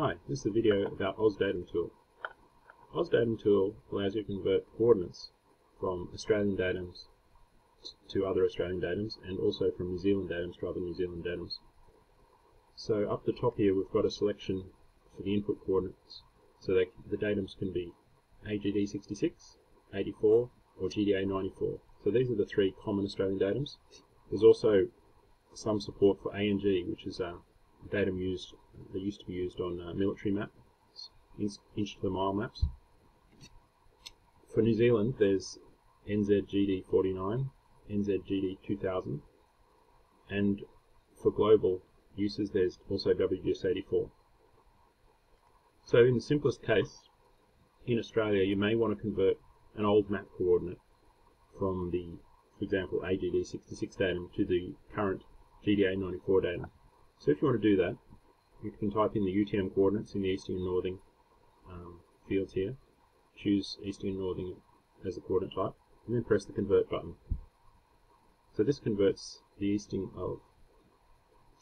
Hi, this is a video about AusDatumTool. AusDatum Tool allows you to convert coordinates from Australian datums to other Australian datums and also from New Zealand datums to other New Zealand datums. So up the top here we've got a selection for the input coordinates. So they, the datums can be AGD 66, 84 or GDA 94. So these are the three common Australian datums. There's also some support for ANG, which is a datum used that used to be used on uh, military maps, inch to the mile maps. For New Zealand, there's NZGD 49, NZGD 2000, and for global uses, there's also WGS 84. So in the simplest case, in Australia, you may want to convert an old map coordinate from the, for example, AGD 66 datum to the current GDA 94 datum. So if you want to do that, you can type in the UTM coordinates in the easting and northing um, fields here, choose easting and northing as the coordinate type, and then press the convert button. So this converts the easting of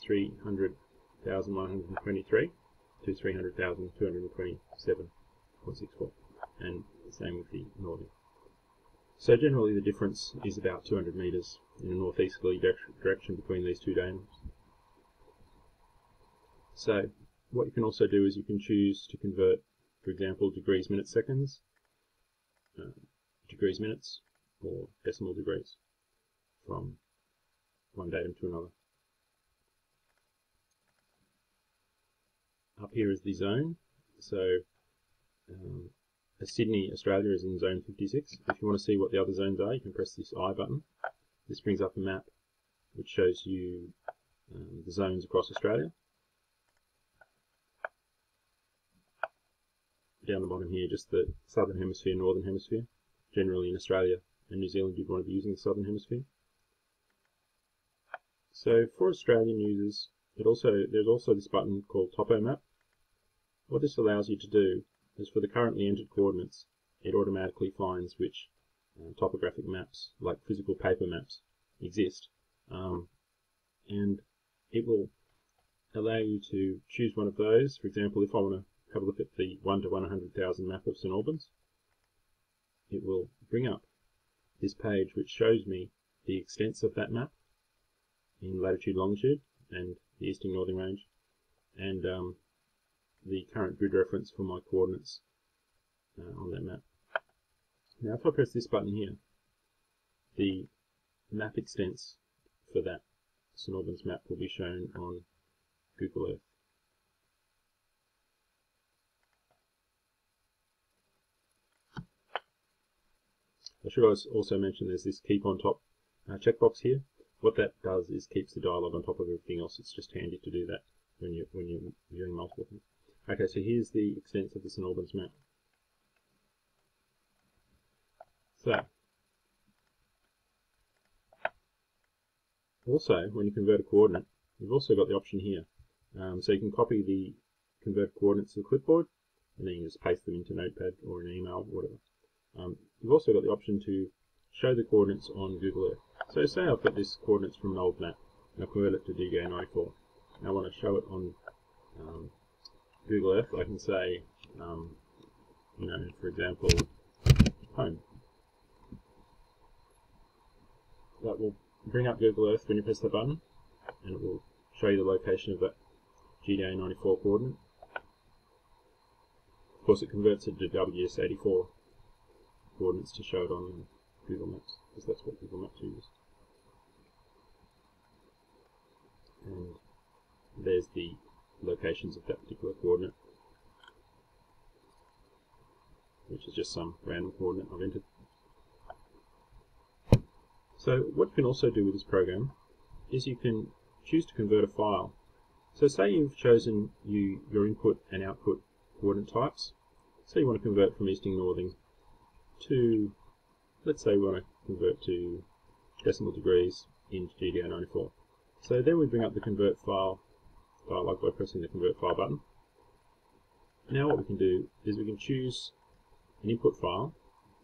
300,123 to 300,227.64 and the same with the northing. So generally the difference is about 200 metres in a northeasterly direction between these two datums. So what you can also do is you can choose to convert, for example, degrees, minutes, seconds, uh, degrees, minutes, or decimal degrees from one datum to another. Up here is the zone. So um, Sydney, Australia is in zone 56. If you want to see what the other zones are, you can press this I button. This brings up a map which shows you um, the zones across Australia. Down the bottom here, just the southern hemisphere, northern hemisphere. Generally in Australia and New Zealand you'd want to be using the southern hemisphere. So for Australian users, it also there's also this button called Topo Map. What this allows you to do is for the currently entered coordinates, it automatically finds which uh, topographic maps, like physical paper maps, exist. Um, and it will allow you to choose one of those. For example, if I want to have a look at the 1 to 100,000 map of St Albans, it will bring up this page which shows me the extents of that map in latitude, longitude, and the easting northing range, and um, the current grid reference for my coordinates uh, on that map. Now if I press this button here, the map extents for that St Albans map will be shown on Google Earth. I should also mention there's this keep on top uh, checkbox here. What that does is keeps the dialog on top of everything else. It's just handy to do that when you when you're viewing multiple things. Okay, so here's the extents of the St Albans map. So also when you convert a coordinate, you've also got the option here. Um, so you can copy the convert coordinates to the clipboard and then you just paste them into Notepad or an email, whatever. Um, you've also got the option to show the coordinates on Google Earth. So say I've got this coordinates from an old map, and I've converted it to DGA94, and I want to show it on um, Google Earth, I can say, um, you know, for example, home. That will bring up Google Earth when you press the button, and it will show you the location of that GDA94 coordinate. Of course, it converts it to WGS84 coordinates to show it on Google Maps, because that's what Google Maps uses. And there's the locations of that particular coordinate, which is just some random coordinate I've entered. So what you can also do with this program is you can choose to convert a file. So say you've chosen you, your input and output coordinate types. So you want to convert from easting northing to, let's say we want to convert to decimal degrees in GDA94. So then we bring up the convert file dialog by pressing the convert file button. Now what we can do is we can choose an input file.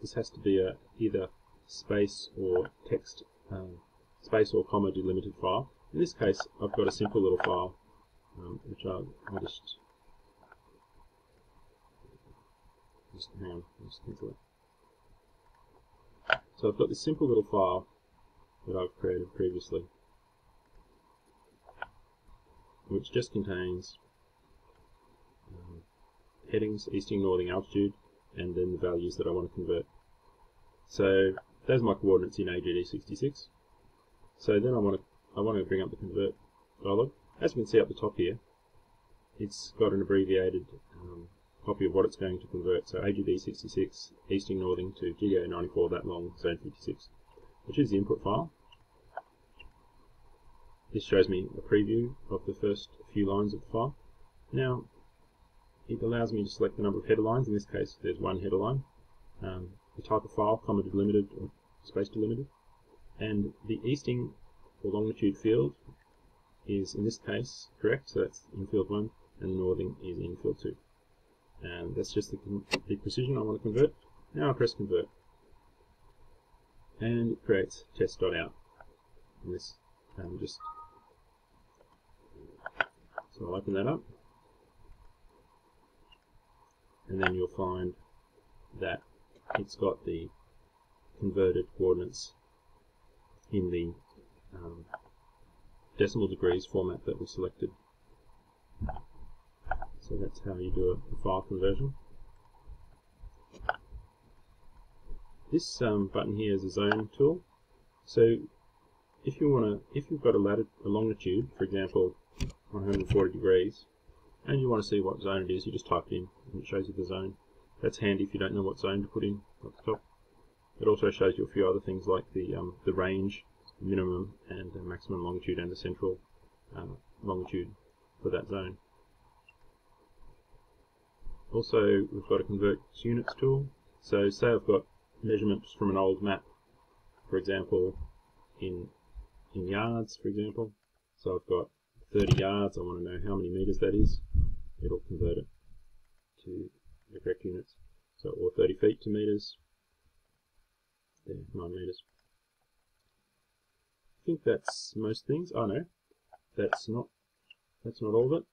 This has to be a either space or text, um, space or comma delimited file. In this case, I've got a simple little file, um, which I'll, I'll just just hang on, just cancel it. So I've got this simple little file that I've created previously, which just contains um, headings, easting, northing, altitude, and then the values that I want to convert. So those are my coordinates in AGD66. So then I want to I want to bring up the convert dialog. As you can see up the top here, it's got an abbreviated um, copy of what it's going to convert. So AGD66, easting, northing to GDA94, lat long, zone 56. Which is the input file. This shows me a preview of the first few lines of the file. Now, it allows me to select the number of header lines. In this case, there's one header line. Um, the type of file, comma delimited or space delimited. And the easting or longitude field is, in this case, correct. So that's in field 1, and the northing is in field 2. And that's just the, the precision I want to convert. Now I press convert. And it creates test.out. And this um, just so I'll open that up. And then you'll find that it's got the converted coordinates in the um, decimal degrees format that we selected. So that's how you do a, a file conversion. This um, button here is a zone tool. So if you want to, if you've got a, latitude, a longitude, for example, 140 degrees, and you want to see what zone it is, you just type it in and it shows you the zone. That's handy if you don't know what zone to put in at the top. It also shows you a few other things like the um, the range, minimum and maximum longitude, and the central uh, longitude for that zone. Also, we've got a convert units tool. So say I've got measurements from an old map, for example, in in yards, for example. So I've got 30 yards, I want to know how many meters that is. It'll convert it to the correct units. So, or 30 feet to meters. There, 9 meters. I think that's most things. Oh no, that's not, that's not all of it.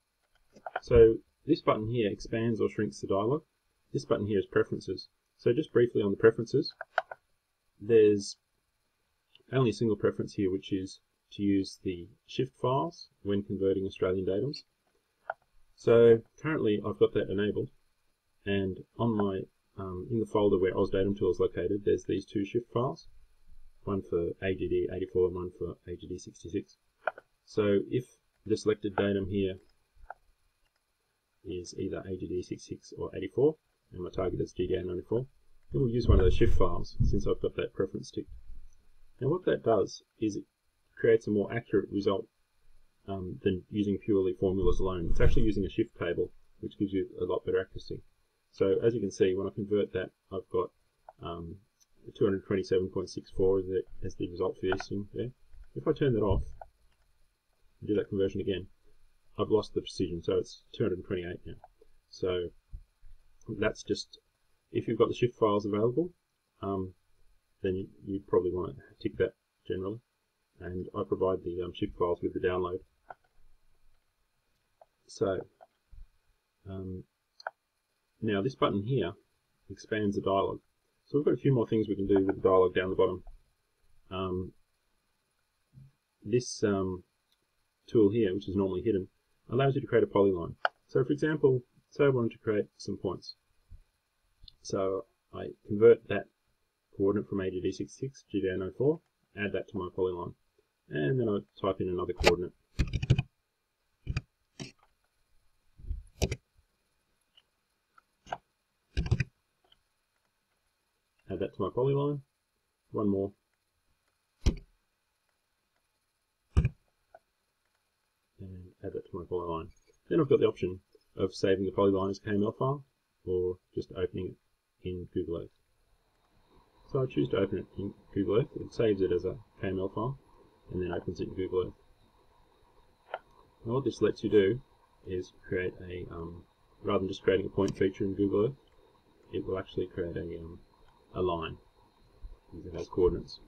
So this button here expands or shrinks the dialog. This button here is preferences. So just briefly on the preferences, there's only a single preference here, which is to use the shift files when converting Australian datums. So currently I've got that enabled and on my um, in the folder where AusDatumTool is located there's these two shift files one for AGD84 and one for AGD66 so if the selected datum here is either AGD66 or 84 and my target is GDA94 it will use one of those shift files since I've got that preference ticked now what that does is it creates a more accurate result um, than using purely formulas alone. It's actually using a shift table, which gives you a lot better accuracy. So as you can see, when I convert that, I've got um, 227.64 as the, as the result for this thing there. If I turn that off, and do that conversion again, I've lost the precision, so it's 228 now. So that's just, if you've got the shift files available, um, then you, you probably want to tick that generally and I provide the um, shift files with the download. So um, now this button here expands the dialog. So we've got a few more things we can do with the dialog down the bottom. Um, this um, tool here, which is normally hidden, allows you to create a polyline. So for example, say I wanted to create some points. So I convert that coordinate from AGD66 to GDA04, add that to my polyline and then I'll type in another coordinate. Add that to my polyline. One more. And add that to my polyline. Then I've got the option of saving the polyline as a KML file or just opening it in Google Earth. So I choose to open it in Google Earth. It saves it as a KML file and then opens it in Google Earth. And what this lets you do is create a, um, rather than just creating a point feature in Google Earth, it will actually create a, um, a line that has coordinates.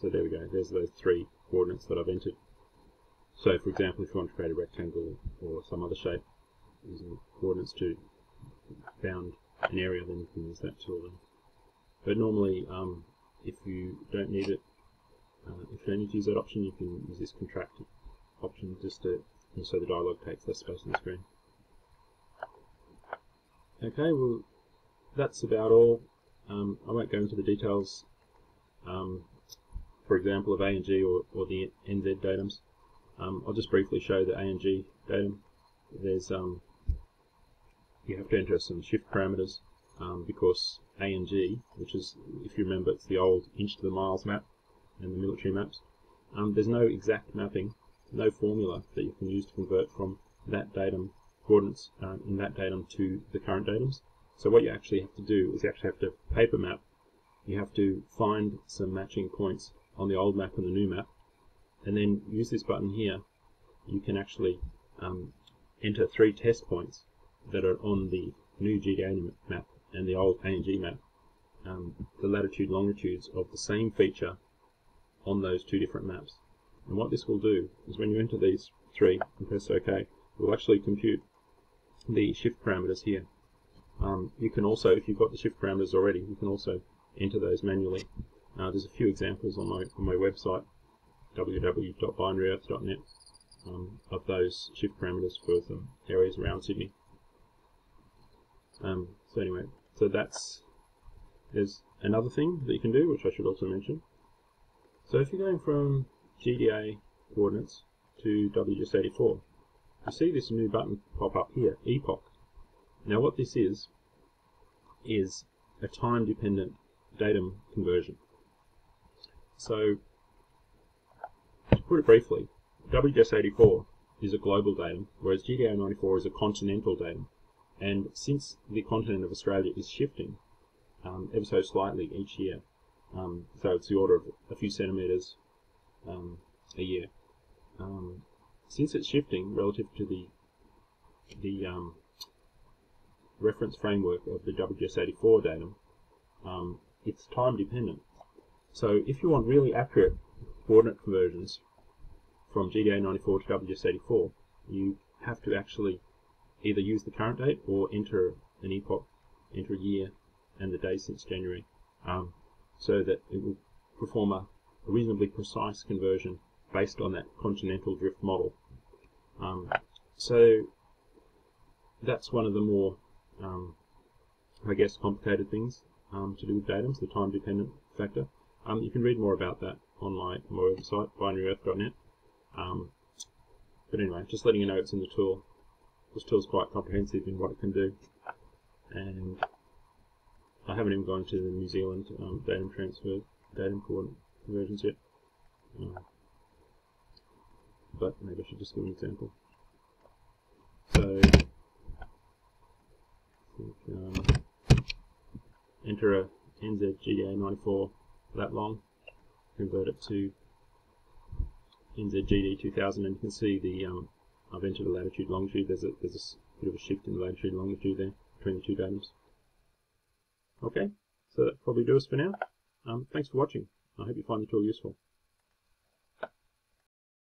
So there we go, there's those three coordinates that I've entered. So, for example, if you want to create a rectangle or some other shape using coordinates to bound an area, then you can use that tool. Then. But normally, um, if you don't need it, uh, if you don't need to use that option, you can use this contract option just to so the dialog takes less space on the screen. Okay, well, that's about all. Um, I won't go into the details, um, for example, of ANG or, or the NZ datums. Um, I'll just briefly show the ANG datum. There's um, you have to enter some shift parameters um, because ANG, which is, if you remember, it's the old inch to the miles map and the military maps. Um, there's no exact mapping, no formula that you can use to convert from that datum coordinates um, in that datum to the current datums. So what you actually have to do is you actually have to paper map. You have to find some matching points on the old map and the new map, and then use this button here. You can actually um, enter three test points that are on the new GDA map and the old ANG map, um, the latitude longitudes of the same feature on those two different maps. And what this will do is when you enter these three and press OK, it will actually compute the shift parameters here. Um, you can also, if you've got the shift parameters already, you can also enter those manually. Uh, there's a few examples on my on my website, www.binaryearth.net, um, of those shift parameters for some areas around Sydney. Um, so anyway, so that's there's another thing that you can do, which I should also mention. So if you're going from GDA coordinates to WGS84, you see this new button pop up here, epoch. Now what this is, is a time-dependent datum conversion. So, to put it briefly, WGS84 is a global datum, whereas GDA94 is a continental datum. And since the continent of Australia is shifting um, ever so slightly each year, um, so it's the order of a few centimetres um, a year, um, since it's shifting relative to the the um, reference framework of the WGS84 datum, um, it's time dependent. So if you want really accurate coordinate conversions from GDA94 to WGS84, you have to actually either use the current date or enter an epoch, enter a year and the day since January, um, so that it will perform a, a reasonably precise conversion based on that continental drift model. Um, so that's one of the more, um, I guess, complicated things um, to do with datums, the time-dependent factor. Um, you can read more about that on my, my website, binaryearth.net. Um, but anyway, just letting you know it's in the tool. This tool is quite comprehensive in what it can do. And I haven't even gone to the New Zealand um, datum transfer, datum coordinate conversions yet. Um, but maybe I should just give an example. So, um, enter a NZGDA94 lat long, convert it to NZGD2000 and you can see the um, I've entered the latitude longitude. There's a there's a bit of a shift in the latitude longitude there between the two datums. Okay, so that probably do us for now. Um, thanks for watching. I hope you find the tool useful.